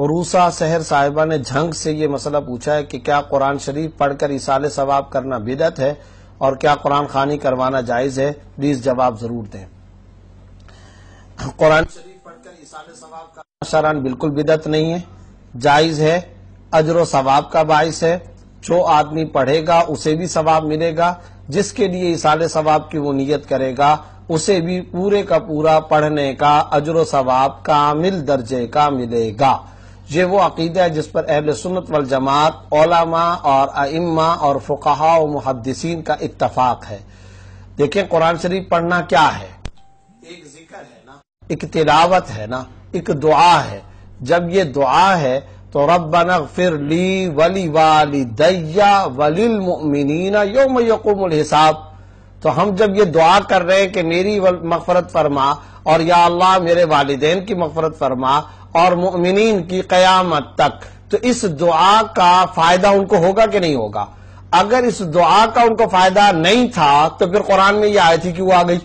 عروسا سحر صاحبہ نے جھنگ سے یہ مسئلہ پوچھا ہے کہ کیا قرآن شریف پڑھ کر اصال ثواب کرنا بدت ہے اور کیا قرآن خانی کروانا جائز ہے؟ پلیز جواب ضرور دیں۔ قرآن شریف پڑھ کر اصال ثواب کرنا شران بالکل بدت نہیں ہے، جائز ہے، اجر و ثواب کا باعث ہے۔ جو آدمی پڑھے گا، اسے بھی ثواب ملے گا۔ جس کے لیے اصال ثواب کی وہ نیت کرے گا، اسے بھی پورے کا پورا پڑھنے کا اجر و ثواب کامل درجے کا ملے گا۔ یہ وہ عقیدہ ہے جس پر اہل سنت والجماعت علماء اور ائمہ اور فقہا و محدثین کا اتفاق ہے۔ دیکھیں قرآن شریف پڑھنا کیا ہے؟ ایک ذکر ہے نا۔ ایک تلاوت ہے نا ایک دعا ہے۔ جب یہ دعا ہے تو ربنا اغفر لی ولی والی دیا ولی یوم یقوم الحساب۔ تو ہم جب یہ دعا کر رہے ہیں کہ میری مغفرت فرما اور یا اللہ میرے والدین کی مغفرت فرما اور مؤمنین کی قیامت تک۔ تو اس دعا کا فائدہ ان کو ہوگا کہ نہیں ہوگا؟ اگر اس دعا کا ان کو فائدہ نہیں تھا، تو پھر قرآن میں یہ آئے تھی کیوں آ گئی؟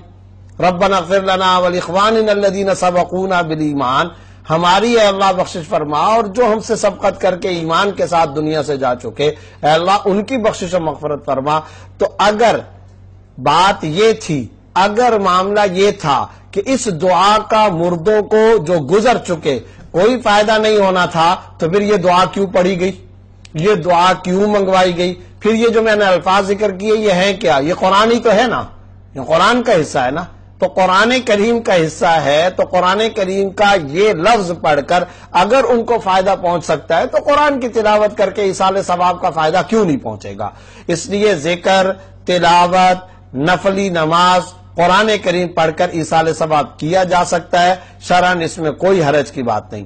ربنا اغفر لنا والاخواننا الذين سبقونا بالایمان ہماری اے اللہ بخشش فرما، اور جو ہم سے سبقت کر کے ایمان کے ساتھ دنیا سے جا چکے، اے اللہ ان کی بخشش و مغفرت فرما۔ تو اگر بات یہ تھی، اگر معاملہ یہ تھا کہ اس دعا کا مردوں کو جو گزر چکے کوئی فائدہ نہیں ہونا تھا، تو پھر یہ دعا کیوں پڑھی گئی؟ یہ دعا کیوں منگوائی گئی؟ پھر یہ جو میں نے الفاظ ذکر کیے، یہ ہے کیا؟ یہ قرآن ہی تو ہے نا؟ یہ قرآن کا حصہ ہے نا؟ تو قرآن کریم کا حصہ ہے، تو قرآن کریم کا یہ لفظ پڑھ کر اگر ان کو فائدہ پہنچ سکتا ہے، تو قرآن کی تلاوت کر کے اسال ثواب کا فائدہ کیوں نہیں پہنچے گا؟ اس لیے ذکر، تلاوت، نفلی نماز قرآن کریم پڑھ کر ایسال ثواب کیا جا سکتا ہے؟ شرح اس میں کوئی حرج کی بات نہیں۔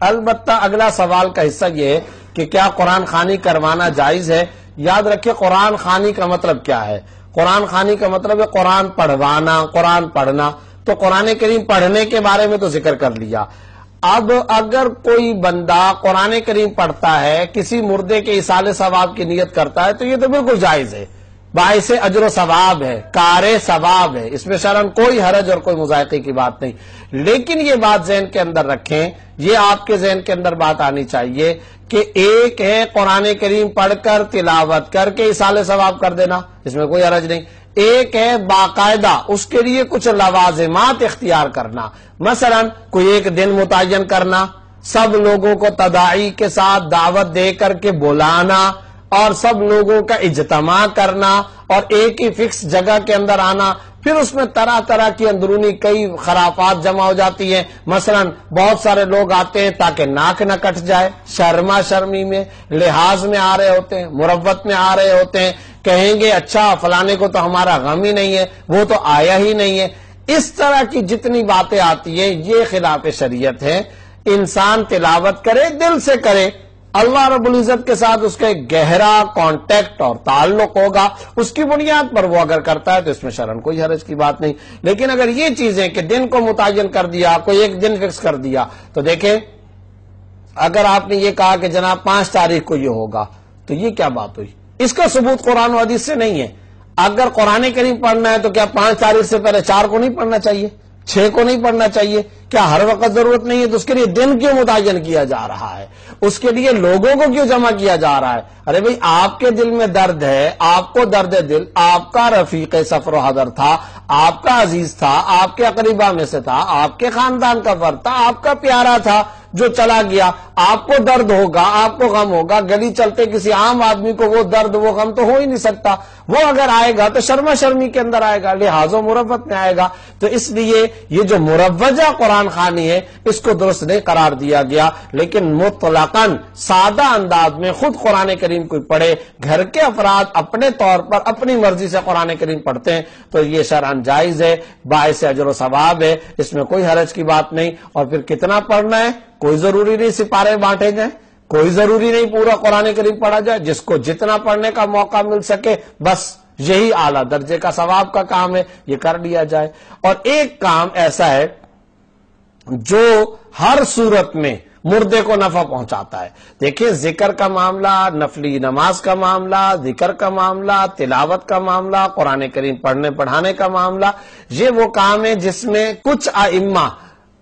البتہ اگلا سوال کا حصہ یہ ہے کہ کیا قرآن خانی کروانا جائز ہے؟ یاد رکھے قرآن خانی کا مطلب کیا ہے؟ قرآن خانی کا مطلب ہے قرآن پڑھوانا، قرآن پڑھنا۔ تو قرآن کریم پڑھنے کے بارے میں تو ذکر کر لیا۔ اب اگر کوئی بندہ قرآن کریم پڑھتا ہے، کسی مردے کے اصال ثواب کی نیت کرتا ہے، تو یہ تو بالکل جائز ہے۔ باعث اجر و ثواب ہے، کار ثواب ہے۔ اس میں شرم کوئی حرج اور کوئی مذائقے کی بات نہیں۔ لیکن یہ بات ذہن کے اندر رکھیں، یہ آپ کے ذہن کے اندر بات آنی چاہیے کہ ایک ہے قرآن کریم پڑھ کر تلاوت کر کے اسال ثواب کر دینا، اس میں کوئی حرج نہیں۔ ایک ہے باقاعدہ، اس کے لیے کچھ لوازمات اختیار کرنا۔ مثلا کوئی ایک دن متعین کرنا، سب لوگوں کو تدائی کے ساتھ دعوت دے کر کے بلانا اور سب لوگوں کا اجتماع کرنا اور ایک ہی فکس جگہ کے اندر آنا، پھر اس میں طرح طرح کی اندرونی کئی خرافات جمع ہو جاتی ہیں۔ مثلا بہت سارے لوگ آتے ہیں تاکہ ناک نہ کٹ جائے، شرما شرمی میں لحاظ میں آ رہے ہوتے ہیں مربت میں آ رہے ہوتے ہیں، کہیں گے اچھا فلانے کو تو ہمارا غم ہی نہیں ہے، وہ تو آیا ہی نہیں ہے۔ اس طرح کی جتنی باتیں آتی ہیں، یہ خلاف شریعت ہے۔ انسان تلاوت کرے، دل سے کرے۔ اللہ رب العزت کے ساتھ اس کا ایک گہرا کانٹیکٹ اور تعلق ہوگا۔ اس کی بنیاد پر وہ اگر کرتا ہے تو اس میں شرن کوئی حرج کی بات نہیں۔ لیکن اگر یہ چیزیں کہ دن کو متعین کر دیا، کوئی ایک دن فکس کر دیا، تو دیکھیں، اگر آپ نے یہ کہا کہ جناب پانچ تاریخ کو یہ ہوگا، تو یہ کیا بات ہوئی؟ اس کا ثبوت قرآن و حدیث سے نہیں ہے۔ اگر قرآن کریم پڑھنا ہے تو کیا پانچ تاریخ سے پہلے چار کو نہیں پڑھنا چاہیے؟ چھ کو نہیں پڑھنا چاہیے۔ کیا ہر وقت ضرورت نہیں ہے؟ تو اس کے لیے دن کیوں متعین کیا جا رہا ہے؟ اس کے لیے لوگوں کو کیوں جمع کیا جا رہا ہے؟ ارے بھائی، آپ کے دل میں درد ہے، آپ کو درد دل، آپ کا رفیق سفر و حضر تھا، آپ کا عزیز تھا، آپ کے اقریبا میں سے تھا، آپ کے خاندان کا فرد تھا، آپ کا پیارا تھا۔ جو چلا گیا، آپ کو درد ہوگا، آپ کو غم ہوگا، گلی چلتے کسی عام آدمی کو وہ درد، وہ غم تو ہو ہی نہیں سکتا۔ وہ اگر آئے گا تو شرما شرمی کے اندر آئے گا لہٰذا و مربت میں آئے گا۔ تو اس لیے یہ جو مروجہ قرآن خانی ہے، اس کو درست نہیں قرار دیا گیا۔ لیکن مطلقاً سادہ انداز میں خود قرآن کریم کوئی پڑھے، گھر کے افراد اپنے طور پر اپنی مرضی سے قرآن کریم پڑھتے ہیں، تو یہ شران جائز ہے، باعث اجر و ثواب ہے۔ اس میں کوئی حرج کی بات نہیں۔ اور پھر کتنا پڑھنا ہے؟ کوئی ضروری نہیں سپارے بانٹے جائیں، کوئی ضروری نہیں پورا قرآن کریم پڑھا جائے، جس کو جتنا پڑھنے کا موقع مل سکے، بس یہی اعلیٰ درجے کا ثواب کا کام ہے، یہ کر لیا جائے۔ اور ایک کام ایسا ہے جو ہر صورت میں مردے کو نفع پہنچاتا ہے۔ دیکھیں، ذکر کا معاملہ، نفلی نماز کا معاملہ، ذکر کا معاملہ، تلاوت کا معاملہ، قرآن کریم پڑھنے پڑھانے کا معاملہ، یہ وہ کام ہے جس میں کچھ ائمہ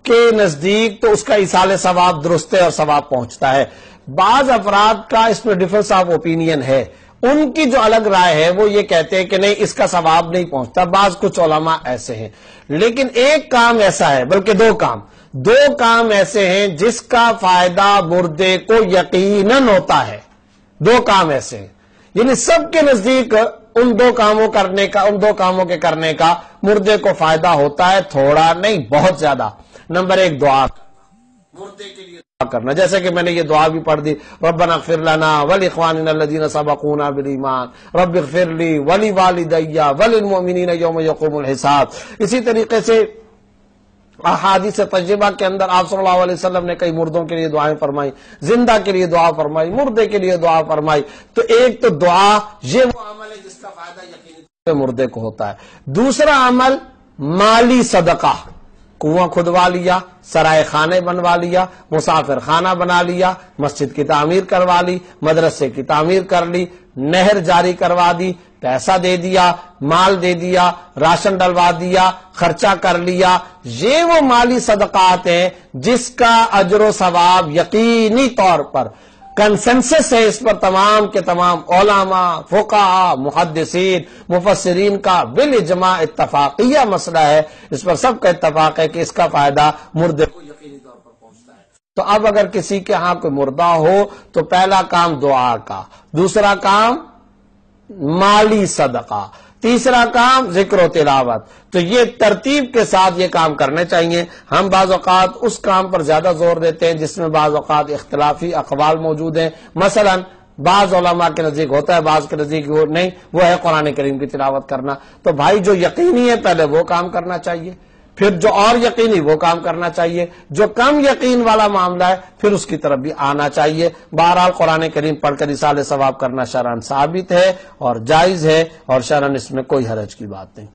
کے نزدیک تو اس کا اصال ثواب درست ہے اور ثواب پہنچتا ہے۔ بعض افراد کا اس میں ڈفرنس آف اوپینین ہے۔ ان کی جو الگ رائے ہے وہ یہ کہتے ہیں کہ نہیں، اس کا ثواب نہیں پہنچتا۔ بعض کچھ علماء ایسے ہیں۔ لیکن ایک کام ایسا ہے، بلکہ دو کام۔ دو کام ایسے ہیں جس کا فائدہ مردے کو یقیناً ہوتا ہے۔ دو کام ایسے ہیں۔ یعنی سب کے نزدیک ان دو کاموں کرنے کا، ان دو کاموں کے کرنے کا مردے کو فائدہ ہوتا ہے، تھوڑا نہیں، بہت زیادہ۔ نمبر ایک دعا مردے کے لیے دعا کرنا۔ جیسے کہ میں نے یہ دعا بھی پڑھ دی، ربنا اغفر لنا ولاخواننا الذين سبقونا بالایمان رب اغفر لي ولوالدي وللمؤمنين يوم يقوم الحساب۔ اسی طریقے سے احادیث تجربہ کے اندر آپ صلی اللہ علیہ وسلم نے کئی مردوں کے لیے دعائیں فرمائی زندہ کے لیے دعا فرمائی، مردے کے لیے دعا فرمائی۔ تو ایک تو دعا، یہ وہ عمل ہے جس کا فائدہ یقینی مردے کو ہوتا ہے۔ دوسرا عمل، مالی صدقہ۔ کنواں کھدوا لیا، سرائے خانے بنوا لیا، مسافر خانہ بنا لیا، مسجد کی تعمیر کروا لی، مدرسے کی تعمیر کر لی، نہر جاری کروا دی، پیسہ دے دیا، مال دے دیا، راشن ڈلوا دیا، خرچہ کر لیا۔ یہ وہ مالی صدقات ہیں جس کا اجر و ثواب یقینی طور پر کنسنسس ہے اس پر تمام کے تمام علماء فقہ محدثین، مفسرین کا بال اجماع اتفاقیہ مسئلہ ہے۔ اس پر سب کا اتفاق ہے کہ اس کا فائدہ مردے کو یقینی طور پر پہنچتا ہے۔ تو اب اگر کسی کے ہاں کوئی مردہ ہو، تو پہلا کام دعا کا۔ دوسرا کام، مالی صدقہ۔ تیسرا کام ذکر و تلاوت۔ تو یہ ترتیب کے ساتھ یہ کام کرنے چاہیے۔ ہم بعض اوقات اس کام پر زیادہ زور دیتے ہیں جس میں بعض اوقات اختلافی اقوال موجود ہیں۔ مثلا بعض علماء کے نزدیک ہوتا ہے، بعض کے نزدیک وہ نہیں، وہ ہے قرآن کریم کی تلاوت کرنا۔ تو بھائی جو یقینی ہے، پہلے وہ کام کرنا چاہیے۔ پھر جو اور یقینی وہ کام کرنا چاہیے۔ جو کم یقین والا معاملہ ہے، پھر اس کی طرف بھی آنا چاہیے۔ بہرحال قرآن کریم پڑھ کر اشال ثواب کرنا شران ثابت ہے اور جائز ہے اور شرن اس میں کوئی حرج کی بات نہیں۔